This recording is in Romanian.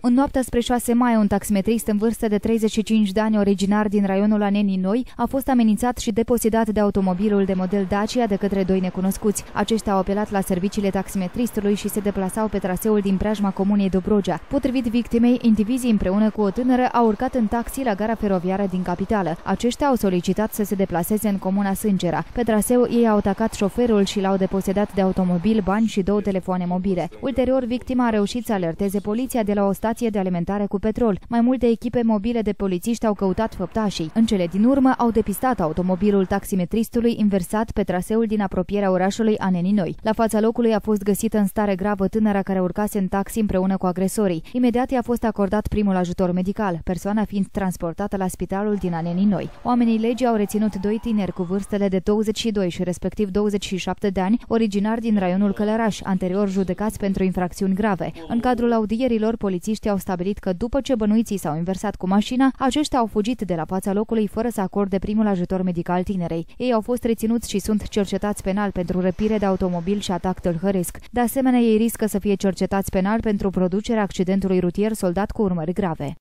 În noaptea spre 6 mai, un taximetrist în vârstă de 35 de ani, originar din raionul Anenii Noi, a fost amenințat și depozitat de automobilul de model Dacia de către doi necunoscuți. Aceștia au apelat la serviciile taximetristului și se deplasau pe traseul din preajma comunei Dobrogea. Potrivit victimei, indivizii împreună cu o tânără au urcat în taxi la gara feroviară din capitală. Aceștia au solicitat să se deplaseze în comuna Sângera. Pe traseu, ei au atacat șoferul și l-au deposedat de automobil, bani și două telefoane mobile. Ulterior, victima a reușit să alerteze poliția de la o stație de alimentare cu petrol. Mai multe echipe mobile de polițiști au căutat făptașii. În cele din urmă au depistat automobilul taximetristului inversat pe traseul din apropierea orașului Aneninoi. La fața locului a fost găsită în stare gravă tânăra care urcase în taxi împreună cu agresorii. Imediat i-a fost acordat primul ajutor medical, persoana fiind transportată la spitalul din Aneninoi. Oamenii legii au reținut doi tineri cu vârstele de 22 și respectiv 27 de ani, originari din raionul Călăraș, anterior judecați pentru infracțiuni grave. În cadrul audierilor, polițiștii au stabilit că după ce bănuiții s-au inversat cu mașina, aceștia au fugit de la fața locului fără să acorde primul ajutor medical tinerei. Ei au fost reținuți și sunt cercetați penal pentru răpire de automobil și atac tâlhăresc. De asemenea, ei riscă să fie cercetați penal pentru producerea accidentului rutier soldat cu urmări grave.